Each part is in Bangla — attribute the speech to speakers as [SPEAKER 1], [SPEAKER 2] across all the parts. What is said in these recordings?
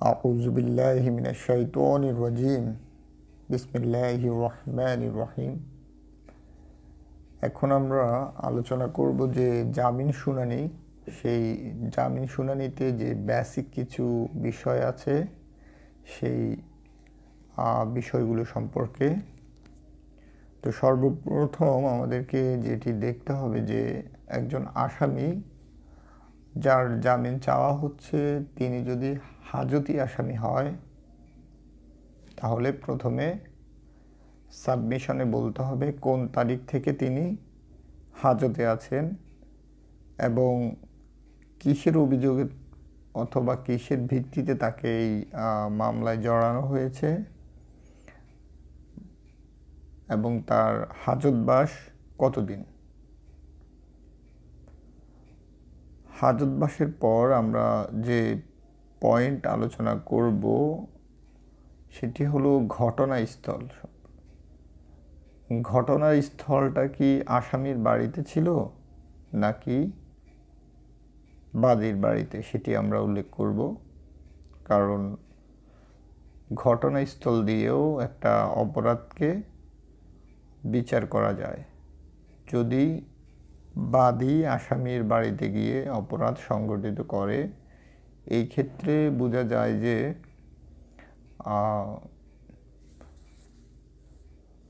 [SPEAKER 1] আউজবিল্লাহ মিনা শৈতন রজিম। বিসমিল্লাহ রহমান রহিম। এখন আমরা আলোচনা করব যে জামিন শুনানি, সেই জামিন শুনানিতে যে বেসিক কিছু বিষয় আছে, সেই বিষয়গুলো সম্পর্কে। তো সর্বপ্রথম আমাদেরকে যেটি দেখতে হবে যে একজন আসামি, যার জামিন চাওয়া হচ্ছে, তিনি যদি হাজতি আসামি হয়, তাহলে প্রথমে সাবমিশনে বলতে হবে কোন তারিখ থেকে তিনি হাজতে আছেন এবং কিসের অভিযোগে অথবা কিসের ভিত্তিতে তাকে এই মামলায় জড়ানো হয়েছে এবং তার হাজতবাস কতদিন? হাজতবাসের পর আমরা যে পয়েন্ট আলোচনা করব, সেটি হলো ঘটনাস্থল ঘটনার স্থলটা কি আসামির বাড়িতে ছিল নাকি বাদীর বাড়িতে, সেটি আমরা উল্লেখ করব। কারণ ঘটনাস্থল দিয়েও একটা অপরাধকে বিচার করা যায়। যদি বাদী আসামির বাড়িতে গিয়ে অপরাধ সংগঠিত করে এই ক্ষেত্রে বোঝা যায় যে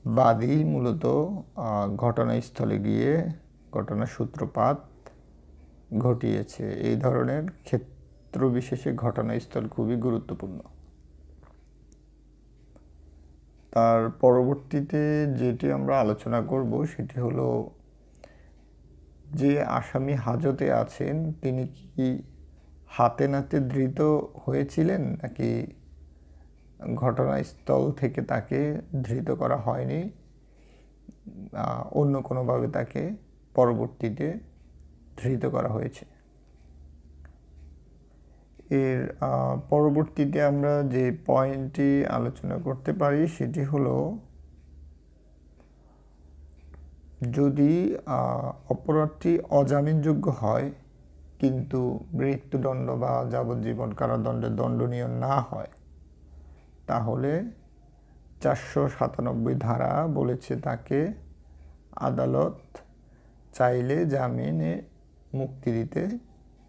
[SPEAKER 1] বাদী মূলত ঘটনাস্থলে গিয়ে ঘটনার সূত্রপাত ঘটিয়েছে। এই ধরনের ক্ষেত্র বিশেষে ঘটনাস্থল খুবই গুরুত্বপূর্ণ। তার পরবর্তীতে যেটি আমরা আলোচনা করব সেটি হলো, যে আসামি হাজতে আছেন, তিনি কি হাতে নাতে ধৃত হয়েছিলেন নাকি ঘটনাস্থল থেকে তাকে ধৃত করা হয়নি? অন্য কোনোভাবে তাকে পরবর্তীতে ধৃত করা হয়েছে। এর পরবর্তীতে আমরা যে পয়েন্টটি আলোচনা করতে পারি সেটি হলো, যদি অপরাধটি অজামিনযোগ্য হয় কিন্তু মৃত্যুদণ্ড বা যাবজ্জীবন কারাদণ্ডে দণ্ডনীয় না হয়। তাহলে চারশো সাতানব্বই ধারা বলেছে তাকে আদালত চাইলে জামিনে মুক্তি দিতে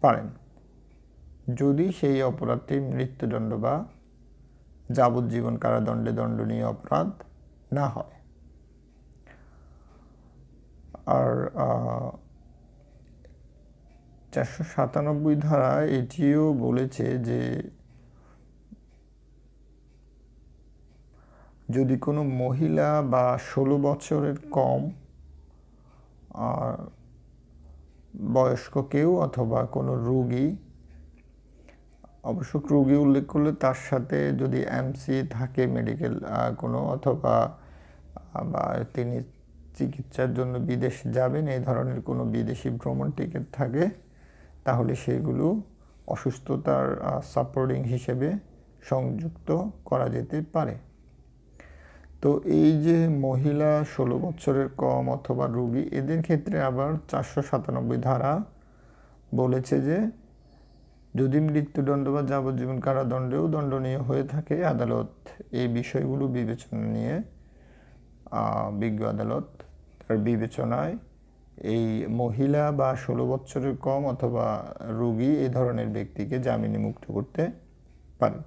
[SPEAKER 1] পারেন। যদি সেই অপরাধটি মৃত্যুদণ্ড বা যাবজ্জীবন কারাদণ্ডে দণ্ডনীয় অপরাধ না হয়। আর চারশো সাতানব্বই ধারা এটিও বলেছে যে যদি কোনো মহিলা বা ষোলো বছরের কম, আর বয়স্ক কেউ অথবা কোনো রোগী, অবশ্য রোগী উল্লেখ করলে তার সাথে যদি এমসি থাকে মেডিকেল কোনো অথবা বা তিনি চিকিৎসার জন্য বিদেশ যাবেন, এই ধরনের কোনো বিদেশি ভ্রমণ টিকিট থাকে। তাহলে সেগুলো অসুস্থতার সাপোর্টিং হিসেবে সংযুক্ত করা যেতে পারে। তো এই যে মহিলা ষোলো বছরের কম অথবা রুগী, এদের ক্ষেত্রে আবার চারশো সাতানব্বই ধারা বলেছে যে, যদি মৃত্যুদণ্ড বা যাবজ্জীবন কারাদণ্ডেও দণ্ডনীয় হয়ে থাকে, আদালত এই বিষয়গুলো বিবেচনা নিয়ে বিজ্ঞ আদালত তার বিবেচনায় এই মহিলা বা ষোলো বছরের কম অথবা রোগী এই ধরনের ব্যক্তিকে জামিনে মুক্ত করতে পারে।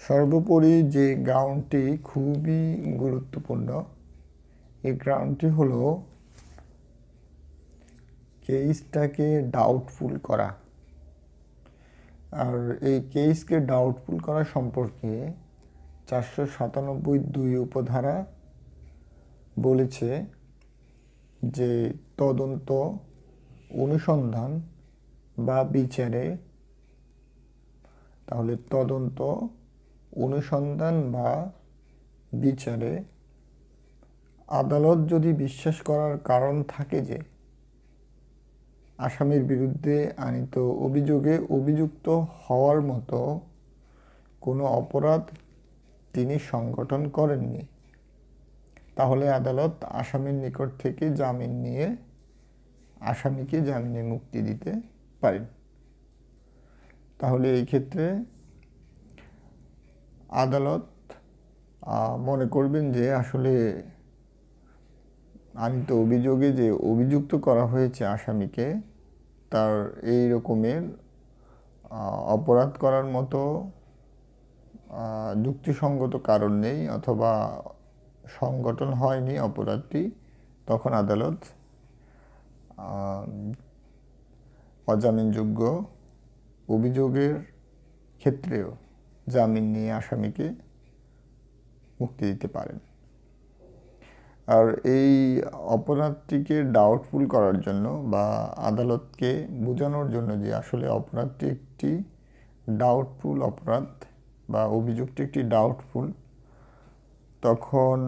[SPEAKER 1] সর্বোপরি যে গ্রাউন্ডটি খুবই গুরুত্বপূর্ণ, এই গ্রাউন্ডটি হলো কেসটাকে ডাউটফুল করা। আর এই কেসকে ডাউটফুল করা সম্পর্কে চারশো সাতানব্বই দুই উপধারা বলেছে যে তদন্ত, অনুসন্ধান বা বিচারে তাহলে তদন্ত, অনুসন্ধান বা বিচারে আদালত যদি বিশ্বাস করার কারণ থাকে যে আসামির বিরুদ্ধে আনিত অভিযোগে অভিযুক্ত হওয়ার মতো কোনো অপরাধ তিনি সংগঠন করেননি। তাহলে আদালত আসামির নিকট থেকে জামিন নিয়ে আসামিকে জামিনে মুক্তি দিতে পারেন। তাহলে এই ক্ষেত্রে আদালত মনে করবেন যে আসলে আমি তো অভিযোগে যে অভিযুক্ত করা হয়েছে আসামিকে, তার এই রকমের অপরাধ করার মতো যুক্তিসঙ্গত কারণ নেই অথবা সংগঠন হয়নি, অপরাধটি, তখন আদালত অজামিনযোগ্য অভিযোগের ক্ষেত্রেও জামিন নিয়ে আসামিকে মুক্তি দিতে পারেন। আর এই অপরাধটিকে ডাউটফুল করার জন্য বা আদালতকে বোঝানোর জন্য যে আসলে অপরাধটি একটি ডাউটফুল অপরাধ বা অভিযোগটি একটি ডাউটফুল তখন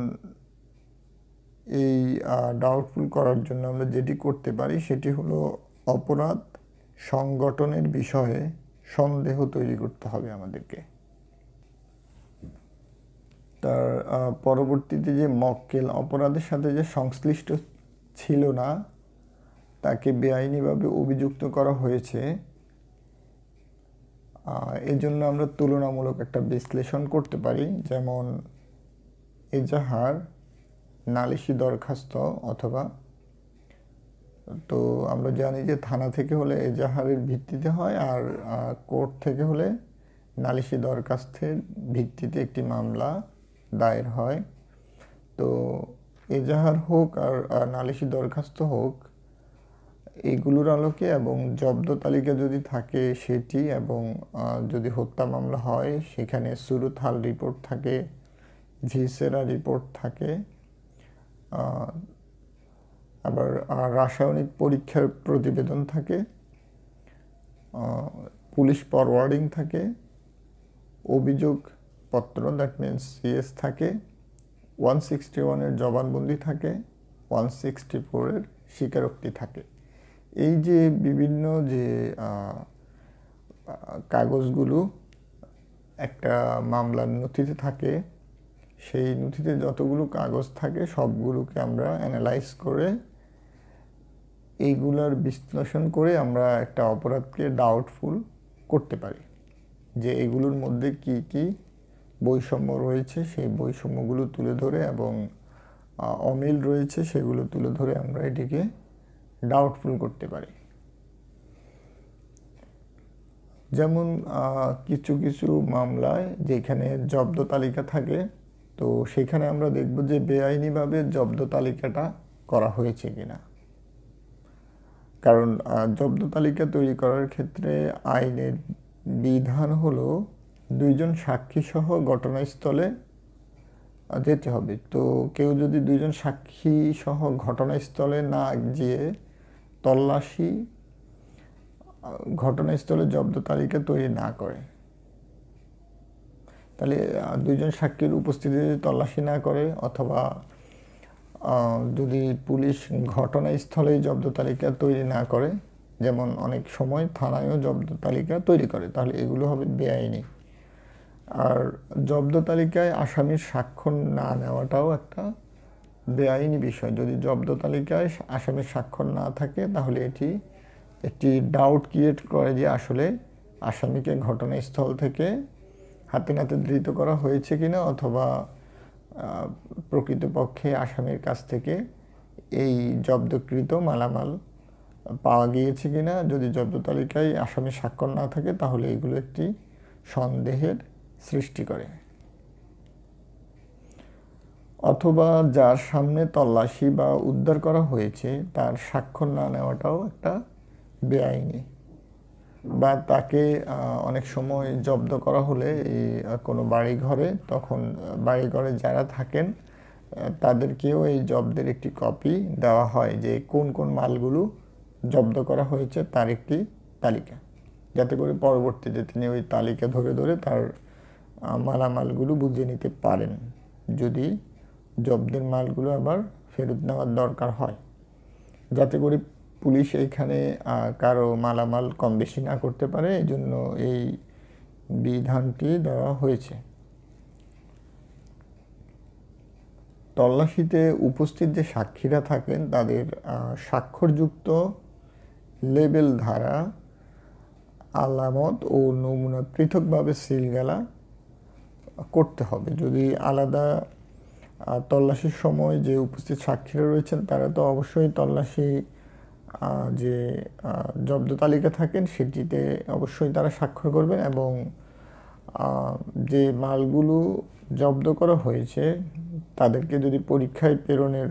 [SPEAKER 1] এই ডাউটফুল করার জন্য আমরা যেটি করতে পারি সেটি হলো অপরাধ সংগঠনের বিষয়ে সন্দেহ তৈরি করতে হবে আমাদেরকে। তার পরবর্তীতে যে মক্কেল অপরাধের সাথে যে সংশ্লিষ্ট ছিল না, তাকে বেআইনিভাবে অভিযুক্ত করা হয়েছে। এই জন্য আমরা তুলনামূলক একটা বিশ্লেষণ করতে পারি। যেমন এজাহার, নালিশি দরখাস্ত অথবা, তো আমরা জানি যে থানা থেকে হলে এজাহারের ভিত্তিতে হয় আর কোর্ট থেকে হলে নালিশি দরখাস্তের ভিত্তিতে একটি মামলা দায়ের হয়। তো এজাহার হোক আর নালিশি দরখাস্ত হোক এইগুলোর আলোকে এবং জব্দ তালিকা যদি থাকে সেটি এবং যদি হত্যা মামলা হয়, সেখানে সুরুথাল রিপোর্ট থাকে ভিসেরা রিপোর্ট থাকে আবার রাসায়নিক পরীক্ষার প্রতিবেদন থাকে পুলিশ ফরওয়ার্ডিং থাকে, অভিযোগ পত্র দ্যাট মিনস সিএস থাকে ওয়ান সিক্সটি ওয়ানের জবানবন্দি থাকে ওয়ান সিক্সটি ফোরের স্বীকারোক্তি থাকে। এই যে বিভিন্ন যে কাগজগুলো একটা মামলার নথিতে থাকে, সেই নথিতে যতগুলো কাগজ থাকে, সবগুলোকে আমরা অ্যানালাইজ করে এইগুলোর বিশ্লেষণ করে আমরা একটা অপরাধকে ডাউটফুল করতে পারি। যে এগুলোর মধ্যে কি কি বৈষম্য রয়েছে, সেই বৈষম্যগুলো তুলে ধরে এবং অমিল রয়েছে, সেগুলো তুলে ধরে আমরা এটিকে ডাউটফুল করতে পারি। যেমন কিছু কিছু মামলায় যেখানে জব্দ তালিকা থাকে তো সেখানে আমরা দেখব যে বেআইনিভাবে জব্দ তালিকাটা করা হয়েছে কিনা। কারণ জব্দ তালিকা তৈরি করার ক্ষেত্রে আইনের বিধান হলো দুইজন সাক্ষী সহ ঘটনাস্থলে যেতে হবে। তো কেউ যদি দুইজন সাক্ষী সহ ঘটনাস্থলে না গিয়ে তল্লাশি, ঘটনাস্থলে জব্দ তালিকা তৈরি না করে। তাহলে দুইজন সাক্ষীর উপস্থিতিতে তল্লাশি না করে অথবা যদি পুলিশ ঘটনাস্থলেই জব্দ তালিকা তৈরি না করে, যেমন অনেক সময় থানায়ও জব্দ তালিকা তৈরি করে, তাহলে এগুলো হবে বেআইনি। আর জব্দ তালিকায় আসামির স্বাক্ষর না নেওয়াটাও একটা বেআইনি বিষয়। যদি জব্দ তালিকায় আসামের স্বাক্ষর না থাকে, তাহলে এটি একটি ডাউট ক্রিয়েট করে যে আসলে আসামিকে ঘটনাস্থল থেকে হাতে নাতে ধৃত করা হয়েছে কিনা অথবা প্রকৃতপক্ষে আসামির কাছ থেকে এই জব্দকৃত মালামাল পাওয়া গিয়েছে কিনা। যদি জব্দ তালিকায় আসামির স্বাক্ষর না থাকে, তাহলে এগুলো একটি সন্দেহের সৃষ্টি করে। অথবা যার সামনে তল্লাশি বা উদ্ধার করা হয়েছে, তার স্বাক্ষর না নেওয়াটাও একটা বেআইনি। বা তাকে অনেক সময় জব্দ করা হলে এই কোনো বাড়িঘরে, তখন বাড়িঘরে যারা থাকেন তাদেরকেও এই জব্দের একটি কপি দেওয়া হয় যে কোন কোন মালগুলো জব্দ করা হয়েছে তার একটি তালিকা। যাতে করে পরবর্তীতে তিনি ওই তালিকা ধরে ধরে তার মালামালগুলো বুঝে নিতে পারেন। যদি জব্দের মালগুলো আবার ফেরত নেওয়ার দরকার হয়। যাতে করে পুলিশ এইখানে কারও মালামাল কম বেশি না করতে পারে এই জন্য এই বিধানটি দেওয়া হয়েছে। তল্লাশিতে উপস্থিত যে সাক্ষীরা থাকেন, তাদের স্বাক্ষরযুক্ত লেবেল ধারা, আলামত ও নমুনা পৃথকভাবে সিলগালা করতে হবে। যদি আলাদা তল্লাশির সময় যে উপস্থিত সাক্ষীরা রয়েছেন, তারা তো অবশ্যই তল্লাশি যে জব্দ তালিকা থাকেন, সেটিতে অবশ্যই তারা স্বাক্ষর করবেন এবং যে মালগুলো জব্দ করা হয়েছে, তাদেরকে যদি পরীক্ষায় প্রেরণের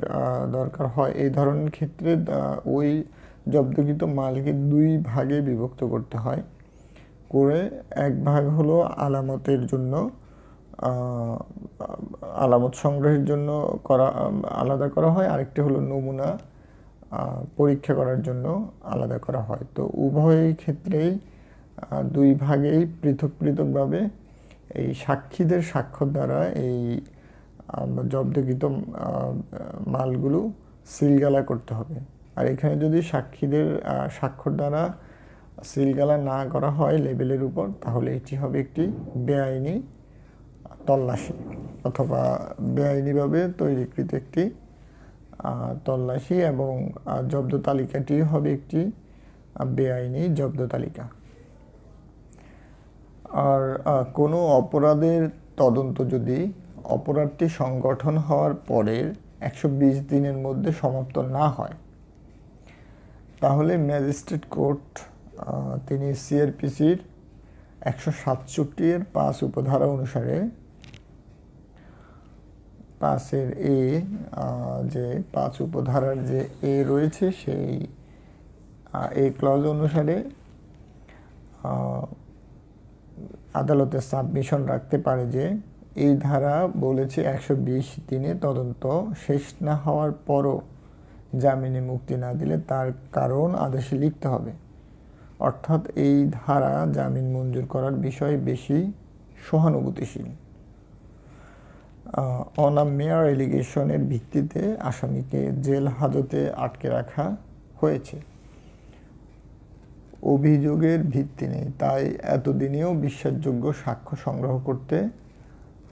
[SPEAKER 1] দরকার হয়, এই ধরনের ক্ষেত্রে ওই জব্দকৃত মালকে দুই ভাগে বিভক্ত করতে হয়। করে এক ভাগ হলো আলামতের জন্য আলামত সংগ্রহের জন্য করা আলাদা করা হয়। আরেকটি হলো নমুনা পরীক্ষা করার জন্য আলাদা করা হয়। তো উভয় ক্ষেত্রেই দুই ভাগেই পৃথক পৃথকভাবে এই সাক্ষীদের স্বাক্ষর দ্বারা এই জব্দকৃত মালগুলো সিলগালা করতে হবে। আর এখানে যদি সাক্ষীদের স্বাক্ষর দ্বারা সিলগালা না করা হয় লেবেলের উপর, তাহলে এটি হবে একটি বেআইনি তল্লাশি অথবা বেআইনিভাবে তৈরিকৃত একটি তল্লাশি এবং জব্দ তালিকাটি হবে একটি বেআইনি জব্দ তালিকা। আর কোনো অপরাধের তদন্ত যদি অপরাধটি সংগঠন হওয়ার পরের একশো বিশ দিনের মধ্যে সমাপ্ত না হয়, তাহলে ম্যাজিস্ট্রেট কোর্ট তিনি সিআরপিসির একশো সাতষট্টি এর পাঁচ উপধারা অনুসারে পাঁচের এ যে পাঁচ উপধারার যে এ রয়েছে, সেই এ ক্লজ অনুসারে আদালতে সাবমিশন রাখতে পারে যে, এই ধারা বলেছে একশো বিশ দিনে তদন্ত শেষ না হওয়ার পরও জামিনে মুক্তি না দিলে তার কারণ আদেশে লিখতে হবে। অর্থাৎ এই ধারা জামিন মঞ্জুর করার বিষয়ে বেশি সহানুভূতিশীল। অন আ মেয়ার এলিগেশনের ভিত্তিতে আসামিকে জেল হাজতে আটকে রাখা হয়েছে। অভিযোগের ভিত্তি নেই, তাই এতদিনেও বিশ্বাসযোগ্য সাক্ষ্য সংগ্রহ করতে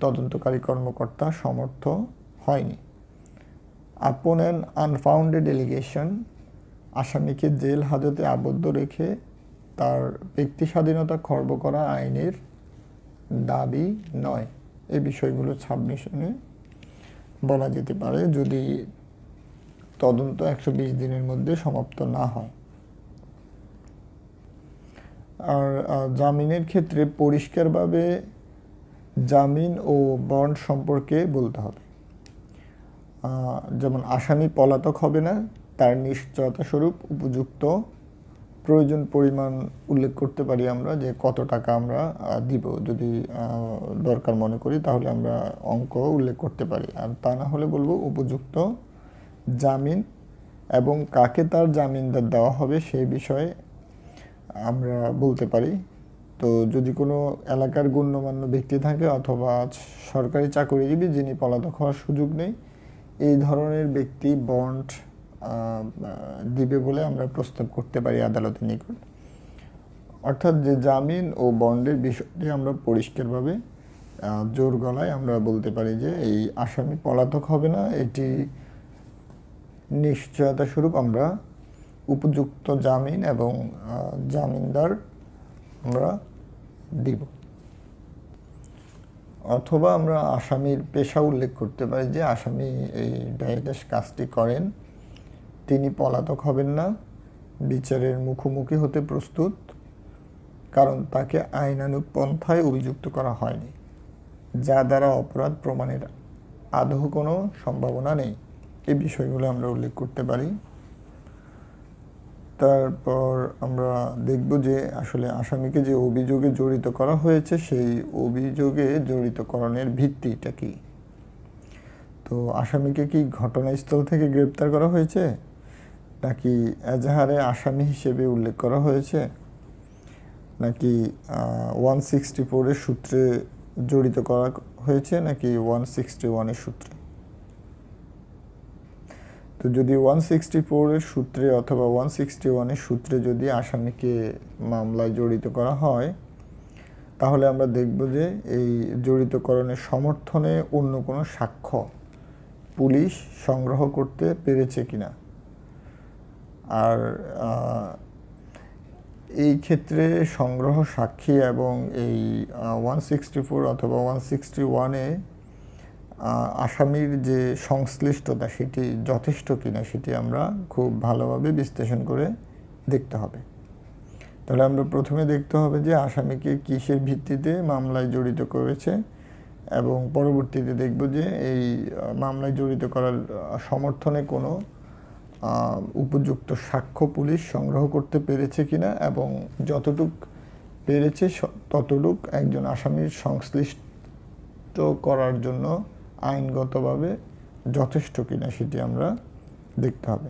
[SPEAKER 1] তদন্তকারী কর্মকর্তা সমর্থ হয়নি। আপন অ্যান আনফাউন্ডেড এলিগেশন আসামিকে জেল হাজতে আবদ্ধ রেখে তার ব্যক্তি স্বাধীনতা খর্ব করা আইনের দাবি নয়। এই বিষয়গুলো সাবমিশনে বলা যেতে পারে যদি তদন্ত একশো বিশ দিনের মধ্যে সমাপ্ত না হয়। আর জামিনের ক্ষেত্রে পরিষ্কারভাবে জামিন ও বন্ড সম্পর্কে বলতে হবে। যেমন আসামি পলাতক হবে না, তার নিশ্চয়তা স্বরূপ উপযুক্ত প্রয়োজন পরিমাণ উল্লেখ করতে পারি আমরা যে কত টাকা আমরা দিব। যদি দরকার মনে করি তাহলে আমরা অঙ্ক উল্লেখ করতে পারি। আর তা না হলে বলব উপযুক্ত জামিন এবং কাকে তার জামিনদার দেওয়া হবে সেই বিষয়ে আমরা বলতে পারি। তো যদি কোনো এলাকার গণ্যমান্য ব্যক্তি থাকে অথবা সরকারি চাকরিজীবী যিনি পলাতক হওয়ার সুযোগ নেই, এই ধরনের ব্যক্তি, বন্ড দিবে বলে আমরা প্রস্তাব করতে পারি আদালতের নিকট। অর্থাৎ যে জামিন ও বন্ডের বিষয়টি আমরা পরিষ্কারভাবে জোর গলায় আমরা বলতে পারি যে এই আসামি পলাতক হবে না, এটি নিশ্চয়তা স্বরূপ আমরা উপযুক্ত জামিন এবং জামিনদার আমরা দিব। অথবা আমরা আসামির পেশা উল্লেখ করতে পারি যে আসামি এই ডায়াটাস কাজটি করেন। তিনি পলাতক হবেন না। বিচারের মুখোমুখি হতে প্রস্তুত, কারণ তাকে আইনানুগ পন্থায় অভিযুক্ত করা হয়নি, যা দ্বারা অপরাধ প্রমাণের আদৌ কোনো সম্ভাবনা নেই। এই বিষয়গুলো আমরা উল্লেখ করতে পারি। তারপর আমরা দেখব যে আসলে আসামিকে যে অভিযোগে জড়িত করা হয়েছে, সেই অভিযোগে জড়িতকরণের ভিত্তিটা কি? তো আসামিকে কি ঘটনাস্থল থেকে গ্রেপ্তার করা হয়েছে? নাকি এজাহারে আসামি হিসেবে উল্লেখ করা হয়েছে? নাকি ওয়ান সিক্সটি ফোরের সূত্রে জড়িত করা হয়েছে নাকি ওয়ান সিক্সটি ওয়ানের সূত্রে? তো যদি ওয়ান সিক্সটি ফোরের সূত্রে অথবা ওয়ান সিক্সটি ওয়ানের সূত্রে যদি আসামিকে মামলায় জড়িত করা হয়, তাহলে আমরা দেখব যে এই জড়িতকরণের সমর্থনে অন্য কোনো সাক্ষ্য পুলিশ সংগ্রহ করতে পেরেছে কিনা। আর এই ক্ষেত্রে সংগ্রহ সাক্ষী এবং এই ওয়ান সিক্সটি ফোর অথবা ওয়ান সিক্সটি ওয়ানে আসামির যে সংশ্লিষ্টতা সেটি যথেষ্ট কিনা সেটি আমরা খুব ভালোভাবে বিশ্লেষণ করে দেখতে হবে। তাহলে আমরা প্রথমে দেখতে হবে যে আসামিকে কিসের ভিত্তিতে মামলায় জড়িত করেছে এবং পরবর্তীতে দেখব যে এই মামলায় জড়িত করার সমর্থনে কোনো উপযুক্ত সাক্ষ্য পুলিশ সংগ্রহ করতে পেরেছে কিনা এবং যতটুক পেরেছে ততটুক একজন আসামির সংশ্লিষ্ট করার জন্য আইনগতভাবে যথেষ্ট কিনা সেটি আমরা দেখতে হবে।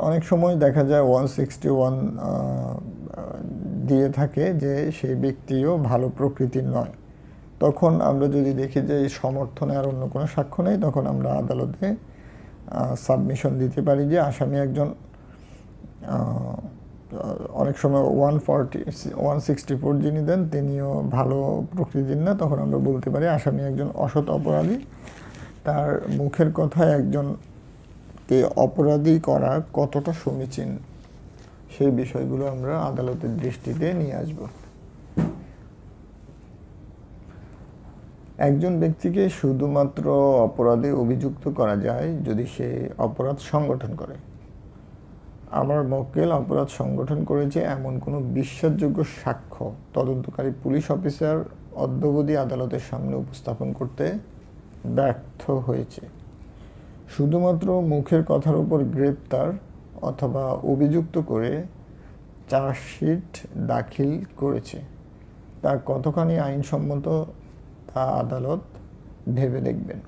[SPEAKER 1] অনেক সময় দেখা যায় ওয়ান সিক্সটি ওয়ান দিয়ে থাকে যে সেই ব্যক্তিও ভালো প্রকৃতির নয়। তখন আমরা যদি দেখি যে এই সমর্থনে আর অন্য কোনো সাক্ষ্য নেই, তখন আমরা আদালতে সাবমিশন দিতে পারি যে আসামি একজন অনেক সময় one forty one sixty four যিনি দেন, তিনিও ভালো প্রকৃতির না, তখন আমরা বলতে পারি আসামি একজন অসৎ অপরাধী। তার মুখের কথায় একজনকে অপরাধী করা কতটা সমীচীন, সেই বিষয়গুলো আমরা আদালতের দৃষ্টিতে নিয়ে আসব। একজন ব্যক্তিকে শুধুমাত্র অপরাধে অভিযুক্ত করা যায় যদি সে অপরাধ সংগঠন করে। আমার মক্কেল অপরাধ সংগঠন করেছে এমন কোনো বিশ্বাসযোগ্য সাক্ষ্য তদন্তকারী পুলিশ অফিসার অদ্যবধি আদালতের সামনে উপস্থাপন করতে ব্যর্থ হয়েছে। শুধুমাত্র মুখের কথার উপর গ্রেপ্তার অথবা অভিযুক্ত করে চার্জশিট দাখিল করেছে। তা কতখানি আইনসম্মত তা আদালত ভেবে দেখবেন।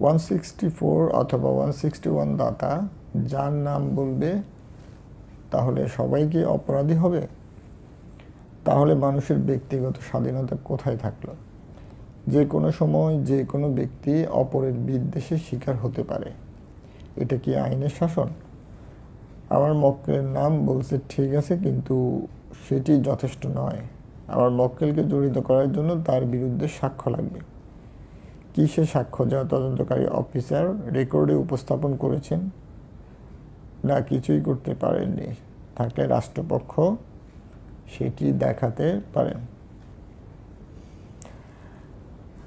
[SPEAKER 1] ওয়ান সিক্সটি ফোর অথবা ওয়ান সিক্সটি ওয়ান দাতা যার নাম বলবে, তাহলে সবাই কি অপরাধী হবে? তাহলে মানুষের ব্যক্তিগত স্বাধীনতা কোথায় থাকল? যে কোনো সময় যে কোনো ব্যক্তি অপরের বিদ্বেষের শিকার হতে পারে। এটা কি আইনের শাসন? আমার মক্কেলের নাম বলছে, ঠিক আছে, কিন্তু সেটি যথেষ্ট নয়। আমার মক্কেলকে জড়িত করার জন্য তার বিরুদ্ধে সাক্ষ্য লাগবে। কি সে সাক্ষ্য? যা তদন্তকারী অফিসার রেকর্ডে উপস্থাপন করেছেন। না, কিছুই করতে পারেননি। থাকলে রাষ্ট্রপক্ষ সেটি দেখাতে পারেন।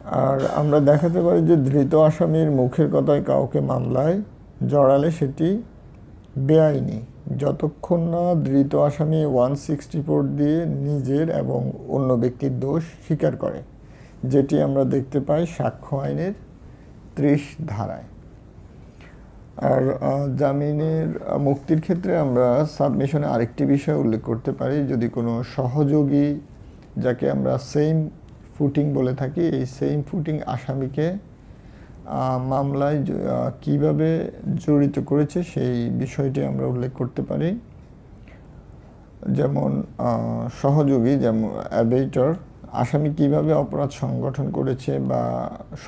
[SPEAKER 1] আর আমরা দেখাতে পারি যে ধৃত আসামির মুখের কথায় কাউকে মামলায় জড়ালে সেটি বেআইনি। যতক্ষণ না ধৃত আসামি ওয়ান সিক্সটি ফোর দিয়ে নিজের এবং অন্য ব্যক্তির দোষ স্বীকার করে, যেটি আমরা দেখতে পাই সাক্ষ্য আইনের ত্রিশ ধারায়। আর জামিনের মুক্তির ক্ষেত্রে আমরা সাবমিশনে আরেকটি বিষয় উল্লেখ করতে পারি। যদি কোনো সহযোগী যাকে আমরা সেম ফুটিং বলে থাকি, এই সেম ফুটিং আসামিকে মামলায় কীভাবে জড়িত করেছে সেই বিষয়টি আমরা উল্লেখ করতে পারি। যেমন সহযোগী, যেমন অ্যাবেটর আসামি কীভাবে অপরাধ সংগঠন করেছে বা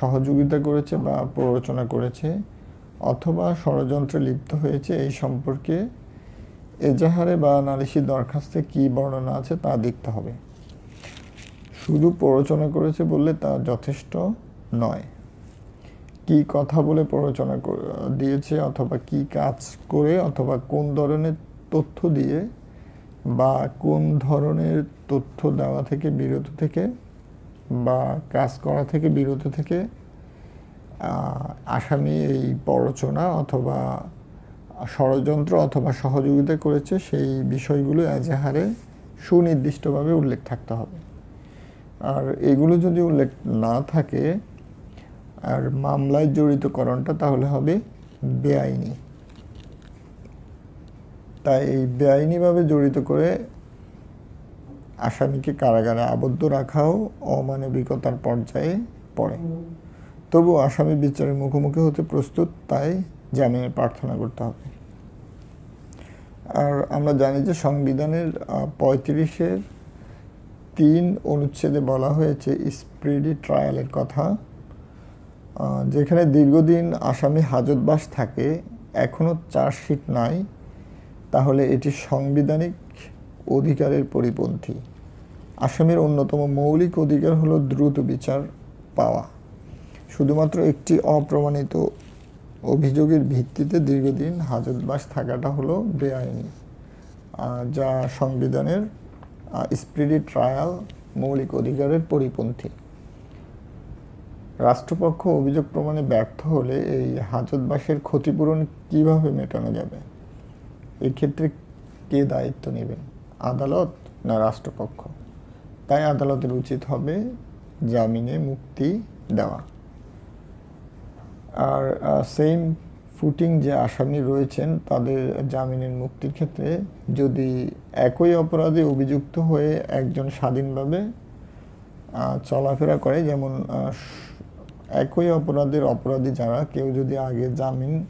[SPEAKER 1] সহযোগিতা করেছে বা প্ররোচনা করেছে, অথবা ষড়যন্ত্রে লিপ্ত হয়েছে এই সম্পর্কে এজাহারে বা নালিশি দরখাস্তে কি বর্ণনা আছে তা দেখতে হবে। শুধু প্ররোচনা করেছে বললে তা যথেষ্ট নয়। কি কথা বলে প্ররোচনা দিয়েছে অথবা কি কাজ করে অথবা কোন ধরনের তথ্য দিয়ে বা কোন ধরনের তথ্য দেওয়া থেকে বিরত থেকে বা কাজ করা থেকে বিরত থেকে আসামি এই প্ররোচনা অথবা ষড়যন্ত্র অথবা সহযোগিতা করেছে সেই বিষয়গুলো এজাহারে সুনির্দিষ্টভাবে উল্লেখ থাকতে হবে। আর এগুলো যদি উল্লেখ না থাকে আর মামলায় জড়িতকরণটা তাহলে হবে বেআইনি। তাই এই বেআইনিভাবে জড়িত করে আসামিকে কারাগারে আবদ্ধ রাখাও অমানবিকতার পর্যায়ে পড়ে। তবু আসামি বিচারের মুখোমুখি হতে প্রস্তুত, তাই জামিনের প্রার্থনা করতে হবে। আর আমরা জানি যে সংবিধানের পঁয়ত্রিশের তিন অনুচ্ছেদে বলা হয়েছে স্প্রিডি ট্রায়ালের কথা। যেখানে দীর্ঘদিন আসামি হাজতবাস থাকে এখনও চার্জশিট নাই, তাহলে এটি সাংবিধানিক অধিকারের পরিপন্থী। আসামের অন্যতম মৌলিক অধিকার হলো দ্রুত বিচার পাওয়া। শুধুমাত্র একটি অপ্রমাণিত অভিযোগের ভিত্তিতে দীর্ঘদিন হাজতবাস থাকাটা হলো বেআইনি যা সংবিধানের স্পিডি ট্রায়াল মৌলিক অধিকারের পরিপন্থী। রাষ্ট্রপক্ষ অভিযোগ প্রমাণে ব্যর্থ হলে এই হাজতবাসের ক্ষতিপূরণ কীভাবে মেটানো যাবে? এক্ষেত্রে কে দায়িত্ব নেবেন, আদালত না রাষ্ট্রপক্ষ? তাই আদালতের উচিত হবে জামিনে মুক্তি দেওয়া। আর সেম ফুটিং যে আসামি রয়েছেন, তাদের জামিনের মুক্তির ক্ষেত্রে যদি একই অপরাধে অভিযুক্ত হয়ে একজন স্বাধীনভাবে চলাফেরা করে, যেমন একই অপরাধের অপরাধী যারা, কেউ যদি আগে জামিন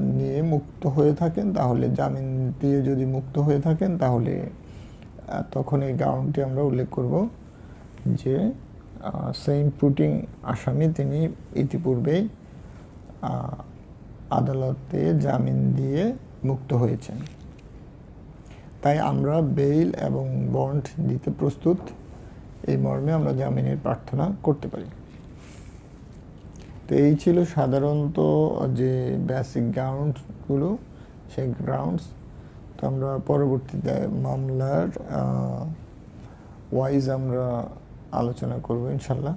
[SPEAKER 1] নিয়ে মুক্ত হয়ে থাকেন, তাহলে জামিন দিয়ে যদি মুক্ত হয়ে থাকেন, তাহলে তখন এই গ্রাউন্ডটি আমরা উল্লেখ করব যে সেম ফুটিং আসামি তিনি ইতিপূর্বেই আদালতে জামিন দিয়ে মুক্ত হয়েছেন। তাই আমরা বেইল এবং বন্ড দিতে প্রস্তুত। এই মর্মে আমরা জামিনের প্রার্থনা করতে পারি। তো এই ছিল সাধারণত যে বেসিক গ্রাউন্ডগুলো সেই গ্রাউন্ডস তো আমরা পরবর্তীতে মামলার ওয়াইজ আমরা আলোচনা করব ইনশাল্লাহ।